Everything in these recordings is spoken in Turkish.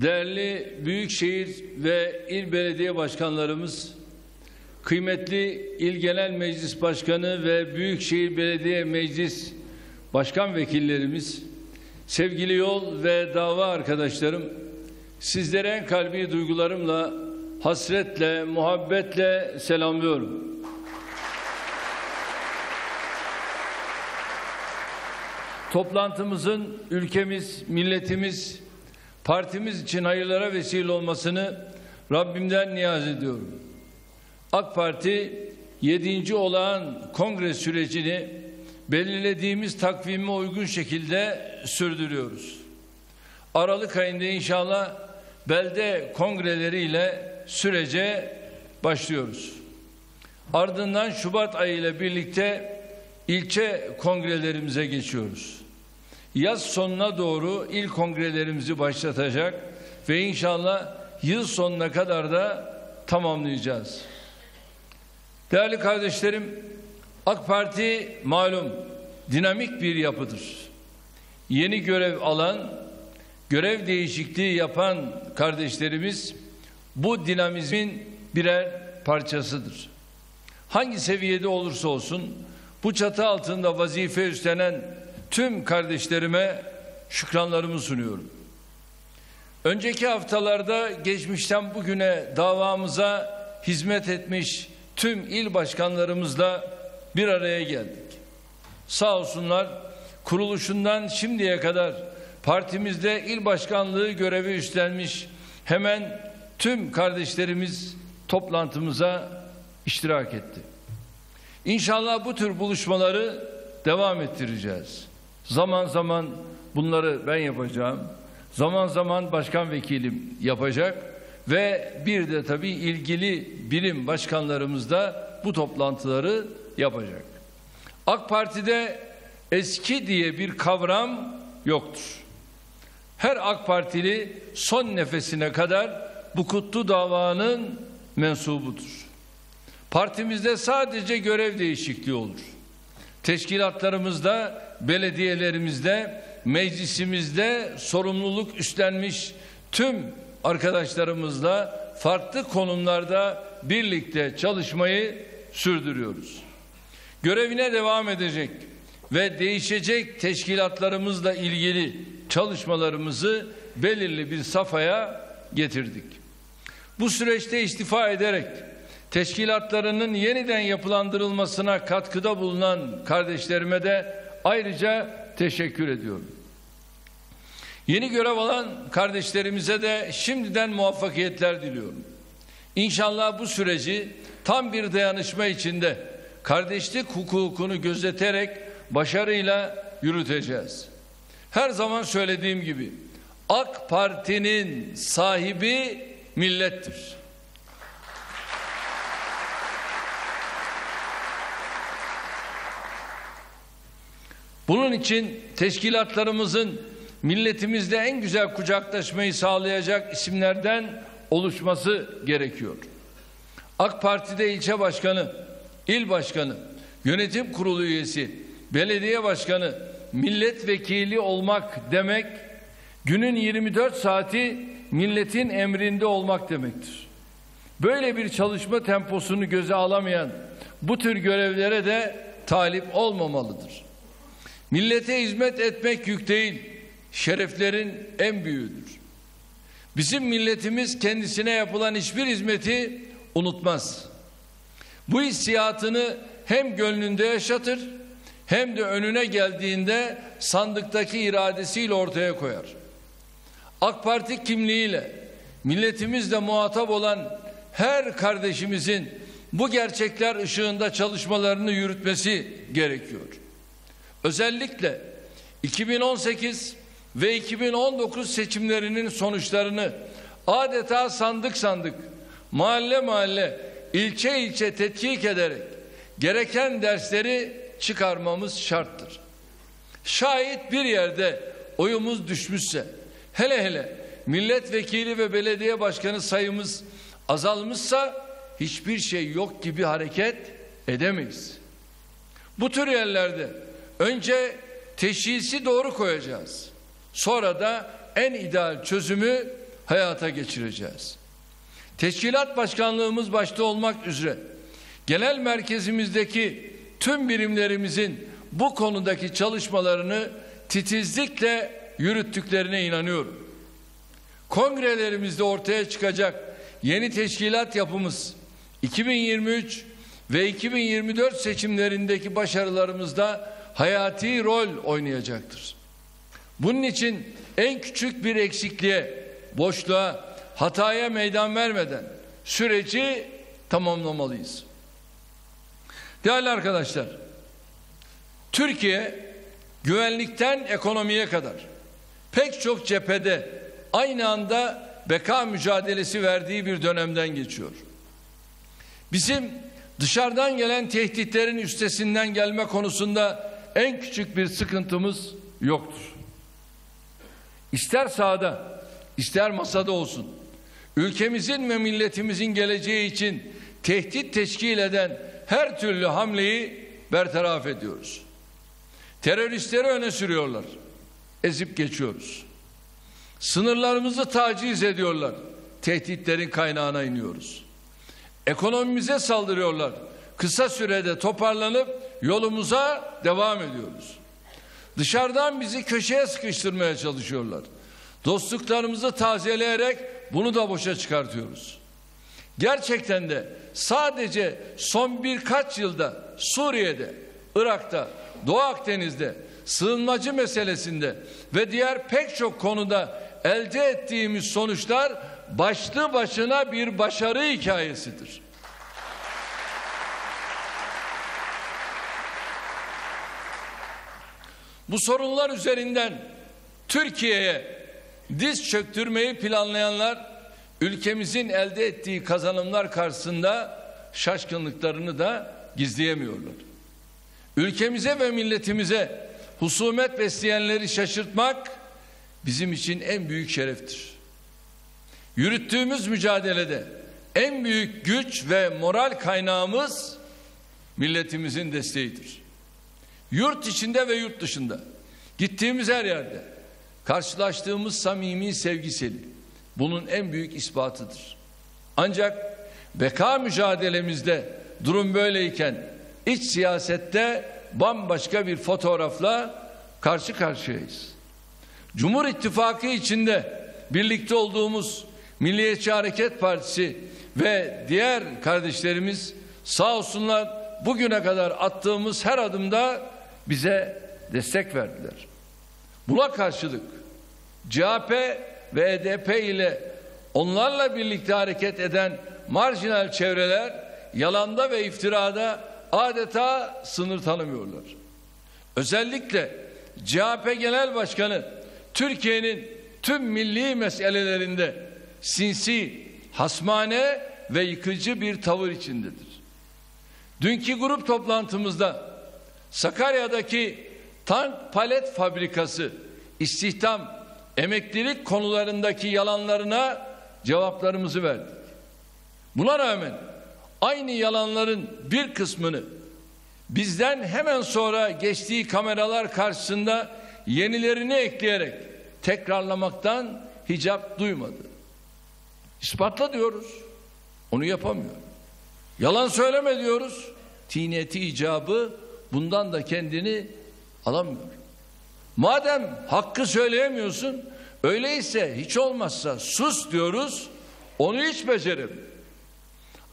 değerli büyükşehir ve il belediye başkanlarımız, kıymetli il genel meclis başkanı ve büyükşehir belediye meclis başkan vekillerimiz, sevgili yol ve dava arkadaşlarım, sizlere en kalbi duygularımla, hasretle, muhabbetle selamlıyorum. Toplantımızın ülkemiz, milletimiz, partimiz için hayırlara vesile olmasını Rabbimden niyaz ediyorum. AK Parti 7. olağan kongre sürecini belirlediğimiz takvime uygun şekilde sürdürüyoruz. Aralık ayında inşallah belde kongreleriyle sürece başlıyoruz. Ardından Şubat ayı ile birlikte ilçe kongrelerimize geçiyoruz. Yaz sonuna doğru il kongrelerimizi başlatacak ve inşallah yıl sonuna kadar da tamamlayacağız. Değerli kardeşlerim, AK Parti malum dinamik bir yapıdır. Yeni görev alan, görev değişikliği yapan kardeşlerimiz bu dinamizmin birer parçasıdır. Hangi seviyede olursa olsun bu çatı altında vazife üstlenen tüm kardeşlerime şükranlarımı sunuyorum. Önceki haftalarda geçmişten bugüne davamıza hizmet etmiş tüm il başkanlarımızla bir araya geldik. Sağ olsunlar kuruluşundan şimdiye kadar partimizde il başkanlığı görevi üstlenmiş hemen tüm kardeşlerimiz toplantımıza iştirak etti. İnşallah bu tür buluşmaları devam ettireceğiz. Zaman zaman bunları ben yapacağım. Zaman zaman başkan vekilim yapacak ve bir de tabii ilgili birim başkanlarımız da bu toplantıları yapacak. AK Parti'de eski diye bir kavram yoktur. Her AK Partili son nefesine kadar bu kutlu davanın mensubudur. Partimizde sadece görev değişikliği olur. Teşkilatlarımızda, belediyelerimizde, meclisimizde sorumluluk üstlenmiş tüm arkadaşlarımızla farklı konumlarda birlikte çalışmayı sürdürüyoruz. Görevine devam edecek ve değişecek teşkilatlarımızla ilgili çalışmalarımızı belirli bir safhaya getirdik. Bu süreçte istifa ederek teşkilatlarının yeniden yapılandırılmasına katkıda bulunan kardeşlerime de ayrıca teşekkür ediyorum. Yeni görev alan kardeşlerimize de şimdiden muvaffakiyetler diliyorum. İnşallah bu süreci tam bir dayanışma içinde kardeşlik hukukunu gözeterek başarıyla yürüteceğiz. Her zaman söylediğim gibi AK Parti'nin sahibi millettir. Bunun için teşkilatlarımızın milletimizde en güzel kucaklaşmayı sağlayacak isimlerden oluşması gerekiyor. AK Parti'de ilçe başkanı, il başkanı, yönetim kurulu üyesi, belediye başkanı, milletvekili olmak demek günün 24 saati milletin emrinde olmak demektir. Böyle bir çalışma temposunu göze alamayan bu tür görevlere de talip olmamalıdır. Millete hizmet etmek yük değil, şereflerin en büyüğüdür. Bizim milletimiz kendisine yapılan hiçbir hizmeti unutmaz. Bu hissiyatını hem gönlünde yaşatır hem de önüne geldiğinde sandıktaki iradesiyle ortaya koyar. AK Parti kimliğiyle milletimizle muhatap olan her kardeşimizin bu gerçekler ışığında çalışmalarını yürütmesi gerekiyor. Özellikle 2018 ve 2019 seçimlerinin sonuçlarını adeta sandık sandık, mahalle mahalle, ilçe ilçe tetkik ederek gereken dersleri çıkarmamız şarttır. Şayet bir yerde oyumuz düşmüşse, hele hele milletvekili ve belediye başkanı sayımız azalmışsa hiçbir şey yok gibi hareket edemeyiz. Bu tür yerlerde önce teşhisi doğru koyacağız. Sonra da en ideal çözümü hayata geçireceğiz. Teşkilat başkanlığımız başta olmak üzere genel merkezimizdeki tüm birimlerimizin bu konudaki çalışmalarını titizlikle yürüttüklerine inanıyorum. Kongrelerimizde ortaya çıkacak yeni teşkilat yapımız 2023 ve 2024 seçimlerindeki başarılarımızda hayati rol oynayacaktır. Bunun için en küçük bir eksikliğe, boşluğa, hataya meydan vermeden süreci tamamlamalıyız. Değerli arkadaşlar, Türkiye güvenlikten ekonomiye kadar pek çok cephede aynı anda beka mücadelesi verdiği bir dönemden geçiyor. Bizim dışarıdan gelen tehditlerin üstesinden gelme konusunda en küçük bir sıkıntımız yoktur. İster sahada, ister masada olsun. Ülkemizin ve milletimizin geleceği için tehdit teşkil eden her türlü hamleyi bertaraf ediyoruz. Teröristleri öne sürüyorlar. Ezip geçiyoruz. Sınırlarımızı taciz ediyorlar. Tehditlerin kaynağına iniyoruz. Ekonomimize saldırıyorlar. Kısa sürede toparlanıp yolumuza devam ediyoruz. Dışarıdan bizi köşeye sıkıştırmaya çalışıyorlar. Dostluklarımızı tazeleyerek bunu da boşa çıkartıyoruz. Gerçekten de sadece son birkaç yılda Suriye'de, Irak'ta, Doğu Akdeniz'de, sığınmacı meselesinde ve diğer pek çok konuda elde ettiğimiz sonuçlar başlı başına bir başarı hikayesidir. Bu sorunlar üzerinden Türkiye'ye diz çöktürmeyi planlayanlar ülkemizin elde ettiği kazanımlar karşısında şaşkınlıklarını da gizleyemiyorlar. Ülkemize ve milletimize husumet besleyenleri şaşırtmak bizim için en büyük şereftir. Yürüttüğümüz mücadelede en büyük güç ve moral kaynağımız milletimizin desteğidir. Yurt içinde ve yurt dışında gittiğimiz her yerde karşılaştığımız samimi sevgiseli bunun en büyük ispatıdır. Ancak beka mücadelemizde durum böyleyken iç siyasette bambaşka bir fotoğrafla karşı karşıyayız. Cumhur İttifakı içinde birlikte olduğumuz Milliyetçi Hareket Partisi ve diğer kardeşlerimiz sağ olsunlar bugüne kadar attığımız her adımda bize destek verdiler. Buna karşılık CHP ve HDP ile onlarla birlikte hareket eden marjinal çevreler yalanda ve iftirada adeta sınır tanımıyorlar. Özellikle CHP Genel Başkanı Türkiye'nin tüm milli meselelerinde sinsi, hasmane ve yıkıcı bir tavır içindedir. Dünkü grup toplantımızda Sakarya'daki tank palet fabrikası istihdam, emeklilik konularındaki yalanlarına cevaplarımızı verdik. Buna rağmen aynı yalanların bir kısmını bizden hemen sonra geçtiği kameralar karşısında yenilerini ekleyerek tekrarlamaktan hicap duymadı. İspatla diyoruz. Onu yapamıyor. Yalan söyleme diyoruz. Tineti icabı bundan da kendini alamıyor. Madem hakkı söyleyemiyorsun, öyleyse hiç olmazsa sus diyoruz, onu hiç becerelim.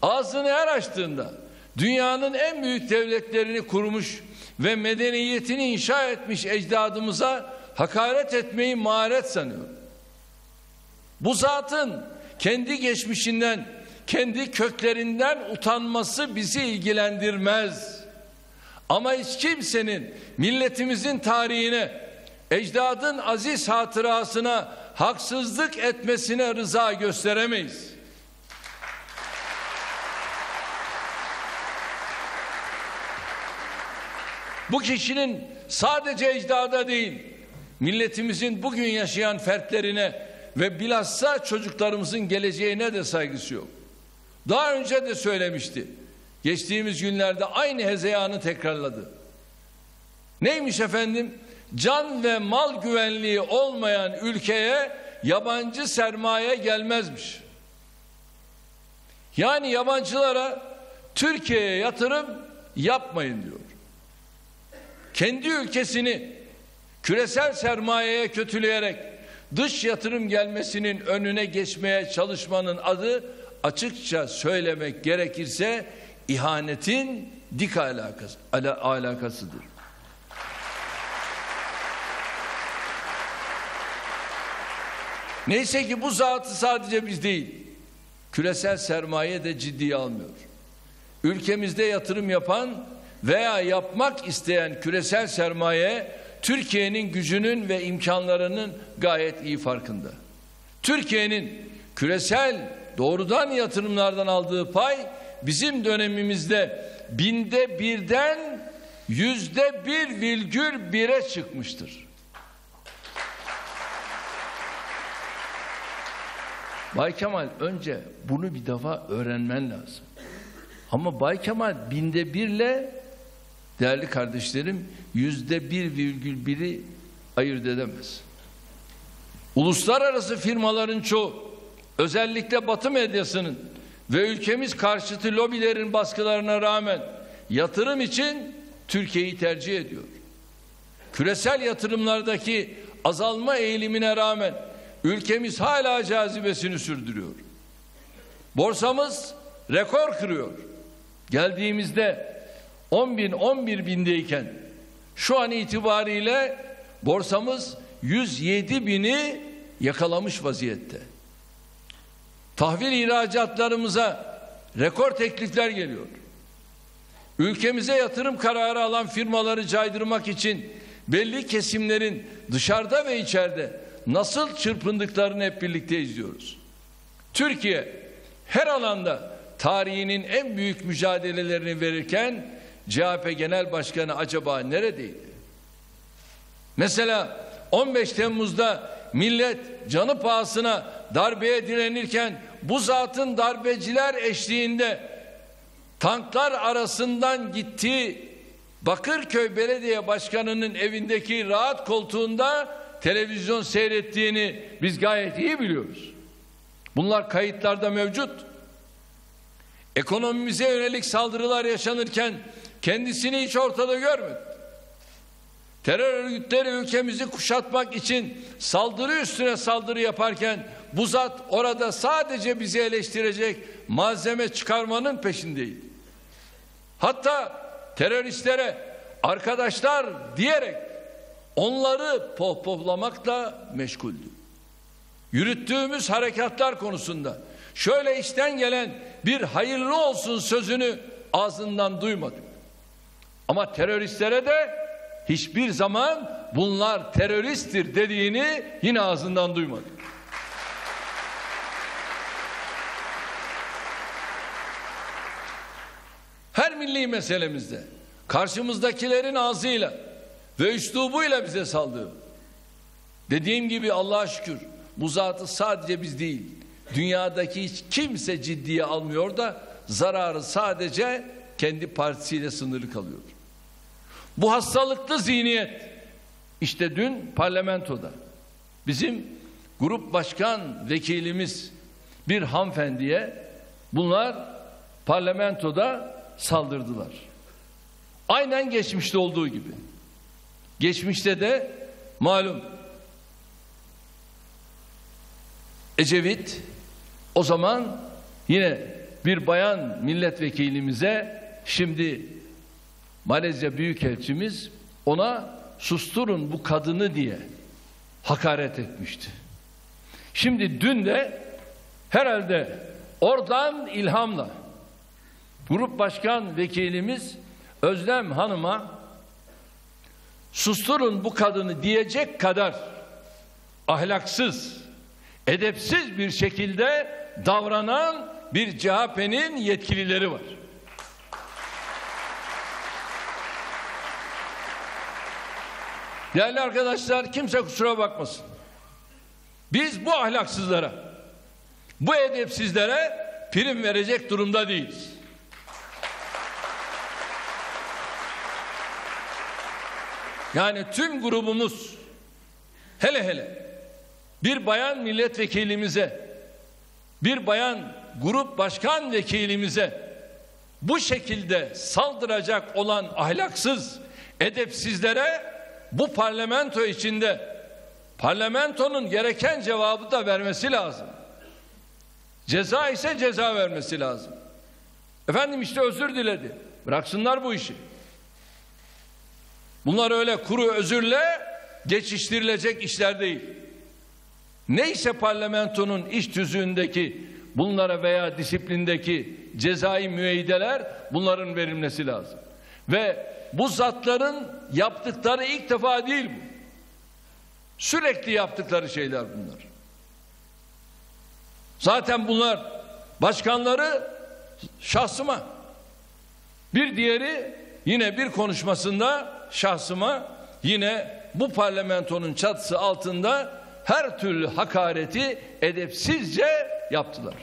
Ağzını her açtığında dünyanın en büyük devletlerini kurmuş ve medeniyetini inşa etmiş ecdadımıza hakaret etmeyi maharet sanıyor. Bu zatın kendi geçmişinden, kendi köklerinden utanması bizi ilgilendirmez. Ama hiç kimsenin milletimizin tarihine, ecdadın aziz hatırasına haksızlık etmesine rıza gösteremeyiz. Bu kişinin sadece ecdada değil, milletimizin bugün yaşayan fertlerine ve bilhassa çocuklarımızın geleceğine de saygısı yok. Daha önce de söylemişti. Geçtiğimiz günlerde aynı hezeyanı tekrarladı. Neymiş efendim? Can ve mal güvenliği olmayan ülkeye yabancı sermaye gelmezmiş. Yani yabancılara Türkiye'ye yatırım yapmayın diyor. Kendi ülkesini küresel sermayeye kötüleyerek dış yatırım gelmesinin önüne geçmeye çalışmanın adı açıkça söylemek gerekirse ihanetin dik alakası, ala, alakasıdır. Neyse ki bu zatı sadece biz değil, küresel sermaye de ciddiye almıyor. Ülkemizde yatırım yapan veya yapmak isteyen küresel sermaye Türkiye'nin gücünün ve imkanlarının gayet iyi farkında. Türkiye'nin küresel doğrudan yatırımlardan aldığı pay bizim dönemimizde binde birden yüzde bir virgül bire çıkmıştır. Bay Kemal önce bunu bir defa öğrenmen lazım. Ama Bay Kemal binde birle değerli kardeşlerim yüzde bir virgül biri ayırt edemez. Uluslararası firmaların çoğu özellikle Batı medyasının ve ülkemiz karşıtı lobilerin baskılarına rağmen yatırım için Türkiye'yi tercih ediyor. Küresel yatırımlardaki azalma eğilimine rağmen ülkemiz hala cazibesini sürdürüyor. Borsamız rekor kırıyor. Geldiğimizde 10 bin 11 bindeyken şu an itibariyle borsamız 107 bini yakalamış vaziyette. Tahvil ihracatlarımıza rekor teklifler geliyor. Ülkemize yatırım kararı alan firmaları caydırmak için belli kesimlerin dışarıda ve içeride nasıl çırpındıklarını hep birlikte izliyoruz. Türkiye her alanda tarihinin en büyük mücadelelerini verirken CHP Genel Başkanı acaba neredeydi? Mesela 15 Temmuz'da millet canı pahasına darbeye direnirken bu zatın darbeciler eşliğinde tanklar arasından gittiği Bakırköy Belediye Başkanı'nın evindeki rahat koltuğunda televizyon seyrettiğini biz gayet iyi biliyoruz. Bunlar kayıtlarda mevcut. Ekonomimize yönelik saldırılar yaşanırken kendisini hiç ortada görmedi. Terör örgütleri ülkemizi kuşatmak için saldırı üstüne saldırı yaparken bu zat orada sadece bizi eleştirecek malzeme çıkarmanın peşindeydi. Hatta teröristlere arkadaşlar diyerek onları pohpohlamakla meşguldü. Yürüttüğümüz harekatlar konusunda şöyle işten gelen bir hayırlı olsun sözünü ağzından duymadık. Ama teröristlere de hiçbir zaman bunlar teröristtir dediğini yine ağzından duymadık. Her milli meselemizde karşımızdakilerin ağzıyla ve üslubuyla bize saldırıyor. Dediğim gibi Allah'a şükür bu zatı sadece biz değil dünyadaki hiç kimse ciddiye almıyor da zararı sadece kendi partisiyle sınırlı kalıyor. Bu hastalıklı zihniyet işte dün parlamentoda bizim grup başkan vekilimiz bir hanımefendiye bunlar parlamentoda saldırdılar. Aynen geçmişte olduğu gibi. Geçmişte de malum Ecevit o zaman yine bir bayan milletvekilimize şimdi Malezya Büyükelçimiz ona susturun bu kadını diye hakaret etmişti. Şimdi dün de herhalde oradan ilhamla grup başkan vekilimiz Özlem Hanım'a susturun bu kadını diyecek kadar ahlaksız, edepsiz bir şekilde davranan bir CHP'nin yetkilileri var. Değerli arkadaşlar kimse kusura bakmasın. Biz bu ahlaksızlara, bu edepsizlere prim verecek durumda değiliz. Yani tüm grubumuz hele hele bir bayan milletvekilimize, bir bayan grup başkan vekilimize bu şekilde saldıracak olan ahlaksız, edepsizlere bu parlamento içinde parlamentonun gereken cevabı da vermesi lazım. Ceza ise ceza vermesi lazım. Efendim işte özür diledi. Bıraksınlar bu işi. Bunlar öyle kuru özürle geçiştirilecek işler değil. Neyse parlamentonun iş tüzüğündeki bunlara veya disiplindeki cezai müeyyideler bunların verilmesi lazım. Ve bu zatların yaptıkları ilk defa değil bu. Sürekli yaptıkları şeyler bunlar. Zaten bunlar başkanları şahsıma. Bir diğeri yine bir konuşmasında şahsıma yine bu parlamentonun çatısı altında her türlü hakareti edepsizce yaptılar.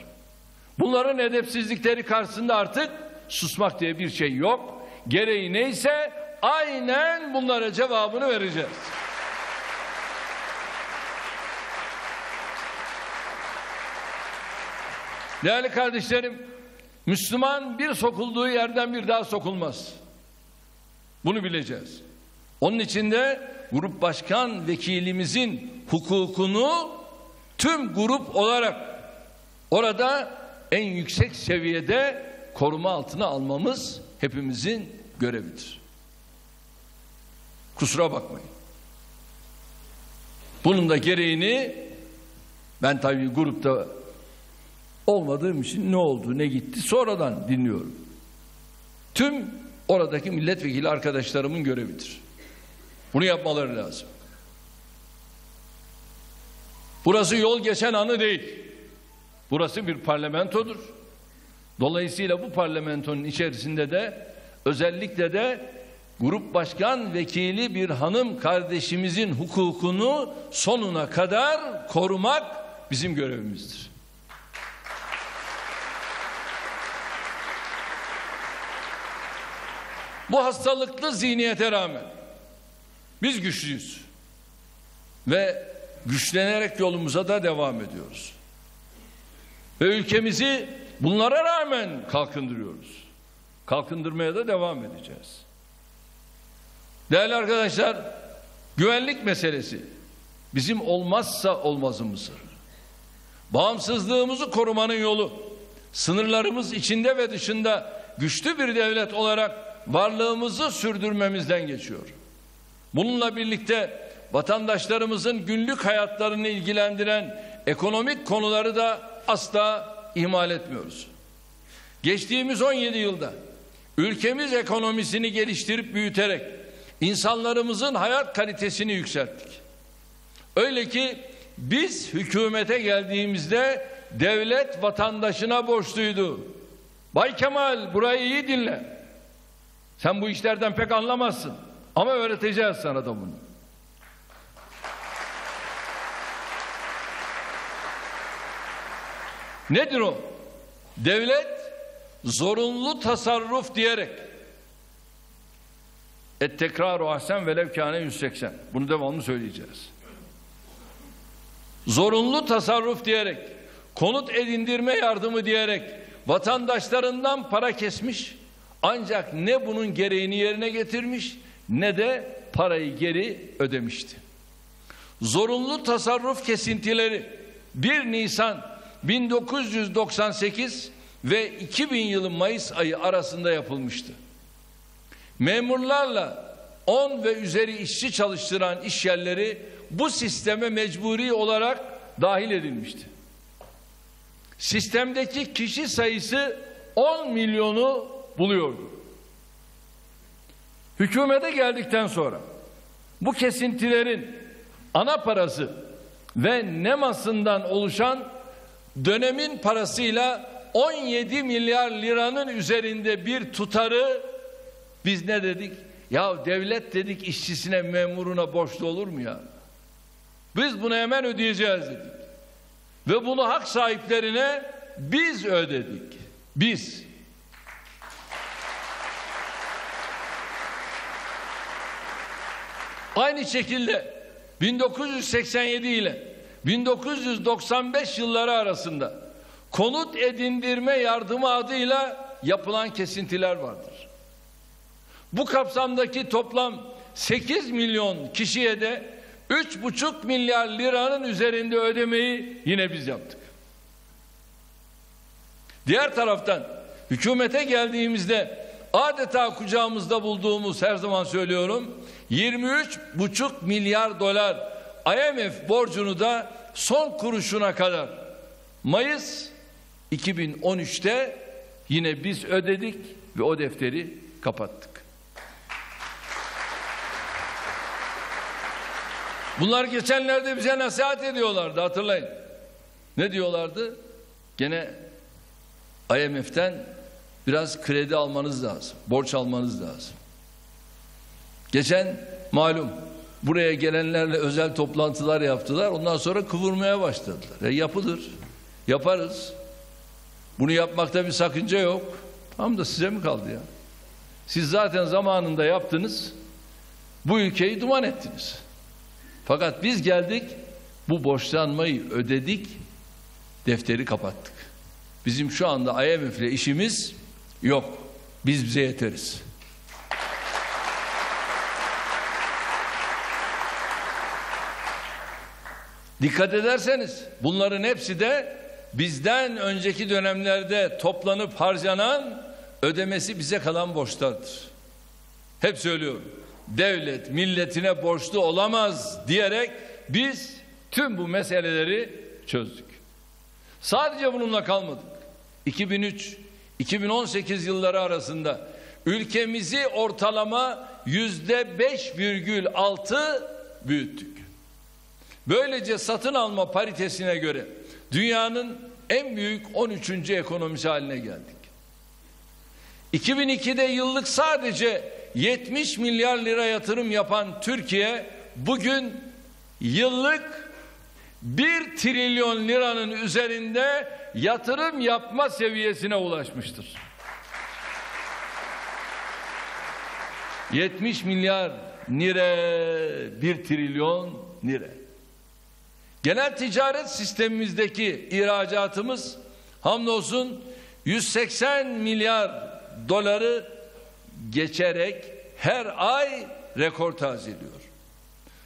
Bunların edepsizlikleri karşısında artık susmak diye bir şey yok. Gereği neyse aynen bunlara cevabını vereceğiz. Değerli kardeşlerim, Müslüman bir sokulduğu yerden bir daha sokulmaz. Bunu bileceğiz. Onun için de grup başkan vekilimizin hukukunu tüm grup olarak orada en yüksek seviyede koruma altına almamız hepimizin görevidir. Kusura bakmayın. Bunun da gereğini ben tabii grupta olmadığım için ne oldu ne gitti sonradan dinliyorum. Tüm oradaki milletvekili arkadaşlarımın görevidir. Bunu yapmaları lazım. Burası yol geçen anı değil. Burası bir parlamentodur. Dolayısıyla bu parlamentonun içerisinde de özellikle de grup başkan vekili bir hanım kardeşimizin hukukunu sonuna kadar korumak bizim görevimizdir. Bu hastalıklı zihniyete rağmen biz güçlüyüz. Ve güçlenerek yolumuza da devam ediyoruz. Ve ülkemizi bunlara rağmen kalkındırıyoruz. Kalkındırmaya da devam edeceğiz. Değerli arkadaşlar, güvenlik meselesi bizim olmazsa olmazımızdır. Bağımsızlığımızı korumanın yolu, sınırlarımız içinde ve dışında güçlü bir devlet olarak varlığımızı sürdürmemizden geçiyor. Bununla birlikte vatandaşlarımızın günlük hayatlarını ilgilendiren ekonomik konuları da asla ihmal etmiyoruz. Geçtiğimiz 17 yılda ülkemiz ekonomisini geliştirip büyüterek insanlarımızın hayat kalitesini yükselttik. Öyle ki biz hükümete geldiğimizde devlet vatandaşına borçluydu. Bay Kemal burayı iyi dinle. Sen bu işlerden pek anlamazsın. Ama öğreteceğiz sana da bunu. Nedir o? Devlet zorunlu tasarruf diyerek et tekraru ahsen velev kâne 180. Bunu devamlı söyleyeceğiz. Zorunlu tasarruf diyerek konut edindirme yardımı diyerek vatandaşlarından para kesmiş ancak ne bunun gereğini yerine getirmiş ne de parayı geri ödemişti. Zorunlu tasarruf kesintileri 1 Nisan 1998 ve 2000 yılı Mayıs ayı arasında yapılmıştı. Memurlarla 10 ve üzeri işçi çalıştıran iş yerleri bu sisteme mecburi olarak dahil edilmişti. Sistemdeki kişi sayısı 10 milyonu buluyordu. Hükümete geldikten sonra bu kesintilerin ana parası ve nemasından oluşan dönemin parasıyla 17 milyar liranın üzerinde bir tutarı biz ne dedik? Ya devlet dedik işçisine memuruna borçlu olur mu ya? Biz bunu hemen ödeyeceğiz dedik. Ve bunu hak sahiplerine biz ödedik. Biz. Aynı şekilde 1987 ile 1995 yılları arasında konut edindirme yardımı adıyla yapılan kesintiler vardır. Bu kapsamdaki toplam 8 milyon kişiye de 3,5 milyar liranın üzerinde ödemeyi yine biz yaptık. Diğer taraftan hükümete geldiğimizde adeta kucağımızda bulduğumuz her zaman söylüyorum 23,5 milyar dolar IMF borcunu da son kuruşuna kadar Mayıs 2013'te yine biz ödedik ve o defteri kapattık. Bunlar geçenlerde bize nasihat ediyorlardı hatırlayın. Ne diyorlardı? Gene IMF'den biraz kredi almanız lazım. Borç almanız lazım. Geçen malum buraya gelenlerle özel toplantılar yaptılar. Ondan sonra kıvırmaya başladılar. E yapılır. Yaparız. Bunu yapmakta bir sakınca yok. Tam da size mi kaldı ya? Siz zaten zamanında yaptınız. Bu ülkeyi duman ettiniz. Fakat biz geldik, bu borçlanmayı ödedik, defteri kapattık. Bizim şu anda IMF ile işimiz yok. Biz bize yeteriz. Dikkat ederseniz bunların hepsi de bizden önceki dönemlerde toplanıp harcanan ödemesi bize kalan borçlardır. Hep söylüyorum devlet milletine borçlu olamaz diyerek biz tüm bu meseleleri çözdük. Sadece bununla kalmadık. 2003 2018 yılları arasında ülkemizi ortalama yüzde 5,6 büyüttük. Böylece satın alma paritesine göre dünyanın en büyük 13. ekonomisi haline geldik. 2002'de yıllık sadece 70 milyar lira yatırım yapan Türkiye bugün yıllık 1 trilyon liranın üzerinde yatırım yapma seviyesine ulaşmıştır. 70 milyar nire 1 trilyon nire. Genel ticaret sistemimizdeki ihracatımız hamdolsun 180 milyar doları geçerek her ay rekor tazeliyor.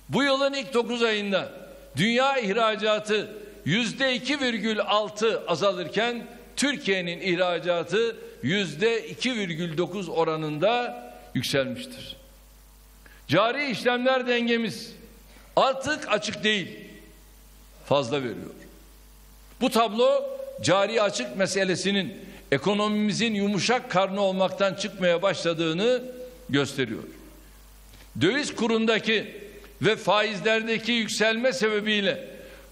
Bu yılın ilk 9 ayında dünya ihracatı yüzde 2,6 azalırken Türkiye'nin ihracatı yüzde 2,9 oranında yükselmiştir. Cari işlemler dengemiz artık açık değil, fazla veriyor. Bu tablo cari açık meselesinin ekonomimizin yumuşak karnı olmaktan çıkmaya başladığını gösteriyor. Döviz kurundaki ve faizlerdeki yükselme sebebiyle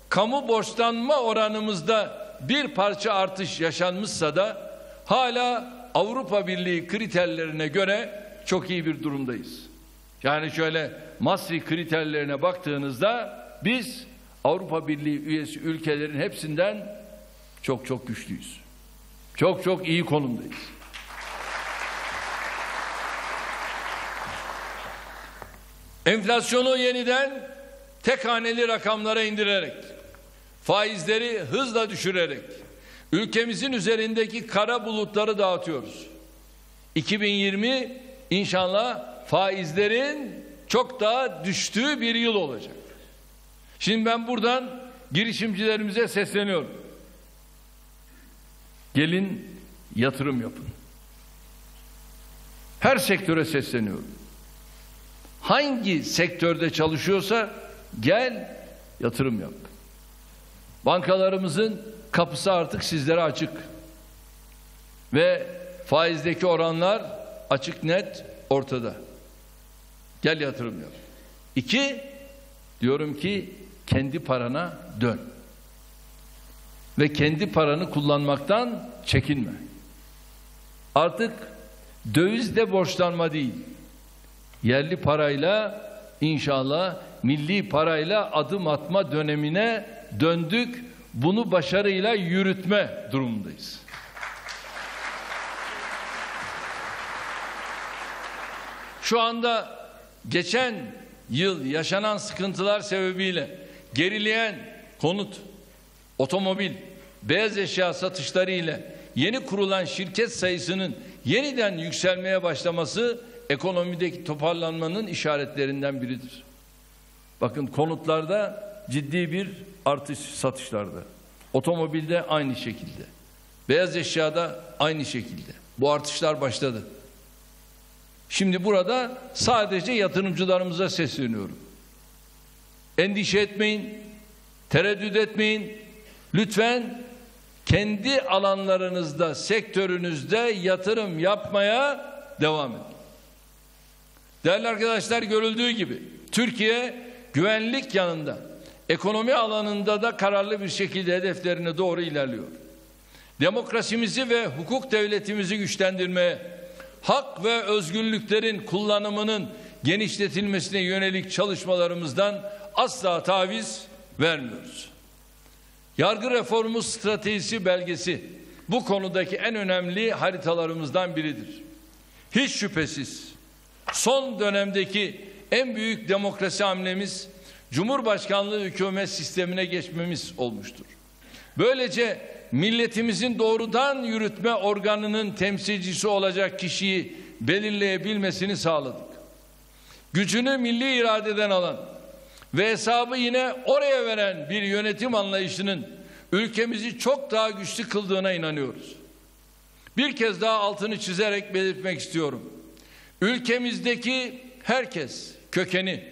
kamu borçlanma oranımızda bir parça artış yaşanmışsa da hala Avrupa Birliği kriterlerine göre çok iyi bir durumdayız. Yani şöyle Masri kriterlerine baktığınızda biz Avrupa Birliği üyesi ülkelerin hepsinden çok çok güçlüyüz. Çok çok iyi konumdayız. Enflasyonu yeniden tek haneli rakamlara indirerek, faizleri hızla düşürerek, ülkemizin üzerindeki kara bulutları dağıtıyoruz. 2020 inşallah faizlerin çok daha düştüğü bir yıl olacak. Şimdi ben buradan girişimcilerimize sesleniyorum. Gelin yatırım yapın. Her sektöre sesleniyorum. Hangi sektörde çalışıyorsa gel yatırım yap. Bankalarımızın kapısı artık sizlere açık. Ve faizdeki oranlar açık net ortada. Gel yatırım yap. İki, diyorum ki kendi parana dön ve kendi paranı kullanmaktan çekinme. Artık dövizde borçlanma değil. Yerli parayla inşallah milli parayla adım atma dönemine döndük. Bunu başarıyla yürütme durumundayız. Şu anda geçen yıl yaşanan sıkıntılar sebebiyle gerileyen konut, otomobil, beyaz eşya satışları ile yeni kurulan şirket sayısının yeniden yükselmeye başlaması ekonomideki toparlanmanın işaretlerinden biridir. Bakın konutlarda ciddi bir artış satışlarda. Otomobilde aynı şekilde. Beyaz eşyada aynı şekilde. Bu artışlar başladı. Şimdi burada sadece yatırımcılarımıza sesleniyorum. Endişe etmeyin, tereddüt etmeyin. Lütfen kendi alanlarınızda, sektörünüzde yatırım yapmaya devam edin. Değerli arkadaşlar görüldüğü gibi Türkiye güvenlik yanında ekonomi alanında da kararlı bir şekilde hedeflerine doğru ilerliyor. Demokrasimizi ve hukuk devletimizi güçlendirmeye, hak ve özgürlüklerin kullanımının genişletilmesine yönelik çalışmalarımızdan asla taviz vermiyoruz. Yargı reformu stratejisi belgesi bu konudaki en önemli haritalarımızdan biridir. Hiç şüphesiz son dönemdeki en büyük demokrasi hamlemiz Cumhurbaşkanlığı hükümet sistemine geçmemiz olmuştur. Böylece milletimizin doğrudan yürütme organının temsilcisi olacak kişiyi belirleyebilmesini sağladık. Gücünü milli iradeden alan ve hesabı yine oraya veren bir yönetim anlayışının ülkemizi çok daha güçlü kıldığına inanıyoruz. Bir kez daha altını çizerek belirtmek istiyorum. Ülkemizdeki herkes kökeni,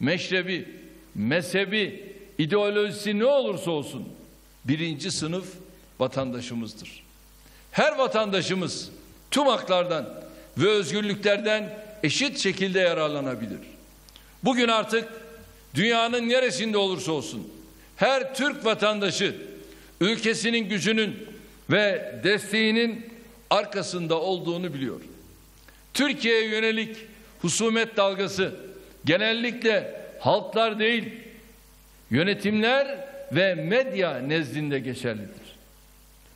meşrebi, mezhebi, ideolojisi ne olursa olsun birinci sınıf vatandaşımızdır. Her vatandaşımız tüm haklardan ve özgürlüklerden eşit şekilde yararlanabilir. Bugün artık dünyanın neresinde olursa olsun her Türk vatandaşı ülkesinin gücünün ve desteğinin arkasında olduğunu biliyor. Türkiye'ye yönelik husumet dalgası genellikle halklar değil, yönetimler ve medya nezdinde geçerlidir.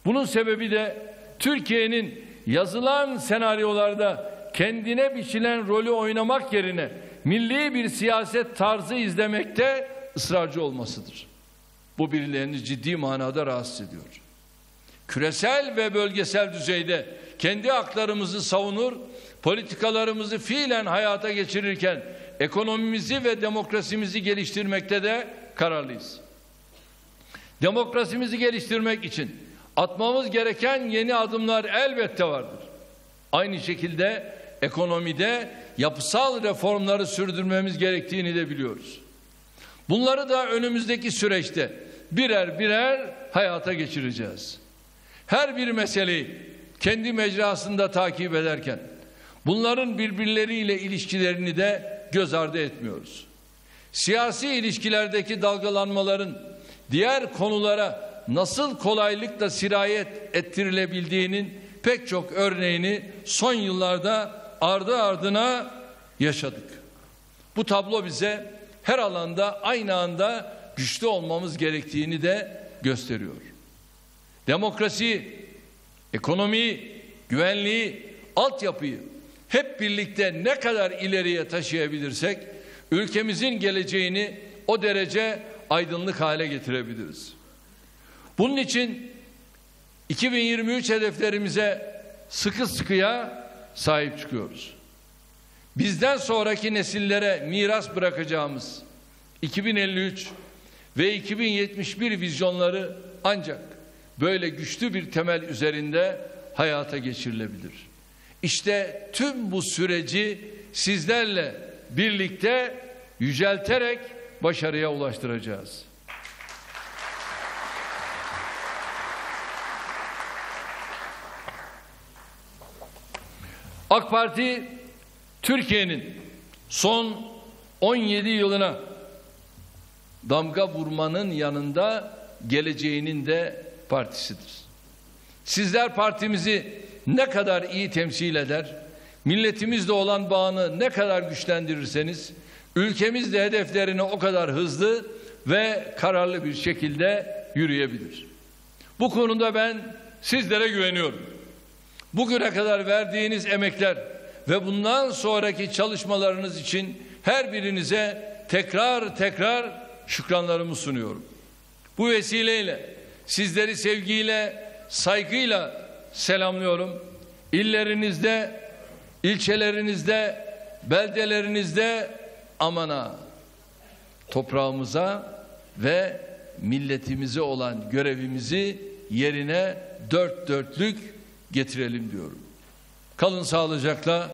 Bunun sebebi de Türkiye'nin yazılan senaryolarda kendine biçilen rolü oynamak yerine milli bir siyaset tarzı izlemekte ısrarcı olmasıdır. Bu birilerini ciddi manada rahatsız ediyor. Küresel ve bölgesel düzeyde kendi haklarımızı savunur, politikalarımızı fiilen hayata geçirirken ekonomimizi ve demokrasimizi geliştirmekte de kararlıyız. Demokrasimizi geliştirmek için atmamız gereken yeni adımlar elbette vardır. Aynı şekilde ekonomide yapısal reformları sürdürmemiz gerektiğini de biliyoruz. Bunları da önümüzdeki süreçte birer birer hayata geçireceğiz. Her bir meseleyi kendi mecrasında takip ederken bunların birbirleriyle ilişkilerini de göz ardı etmiyoruz. Siyasi ilişkilerdeki dalgalanmaların diğer konulara nasıl kolaylıkla sirayet ettirilebildiğinin pek çok örneğini son yıllarda ardı ardına yaşadık. Bu tablo bize her alanda aynı anda güçlü olmamız gerektiğini de gösteriyor. Demokrasi, ekonomi, güvenliği, altyapıyı hep birlikte ne kadar ileriye taşıyabilirsek ülkemizin geleceğini o derece aydınlık hale getirebiliriz. Bunun için 2023 hedeflerimize sıkı sıkıya sahip çıkıyoruz. Bizden sonraki nesillere miras bırakacağımız 2053 ve 2071 vizyonları ancak böyle güçlü bir temel üzerinde hayata geçirilebilir. İşte tüm bu süreci sizlerle birlikte yücelterek başarıya ulaştıracağız. AK Parti Türkiye'nin son 17 yılına damga vurmanın yanında geleceğinin de partisidir. Sizler partimizi ne kadar iyi temsil eder, milletimizle olan bağını ne kadar güçlendirirseniz, ülkemiz de hedeflerine o kadar hızlı ve kararlı bir şekilde yürüyebilir. Bu konuda ben sizlere güveniyorum. Bugüne kadar verdiğiniz emekler ve bundan sonraki çalışmalarınız için her birinize tekrar tekrar şükranlarımı sunuyorum. Bu vesileyle sizleri sevgiyle, saygıyla selamlıyorum. İllerinizde, ilçelerinizde, beldelerinizde amana toprağımıza ve milletimize olan görevimizi yerine dört dörtlük getirelim diyorum. Kalın sağlıcakla.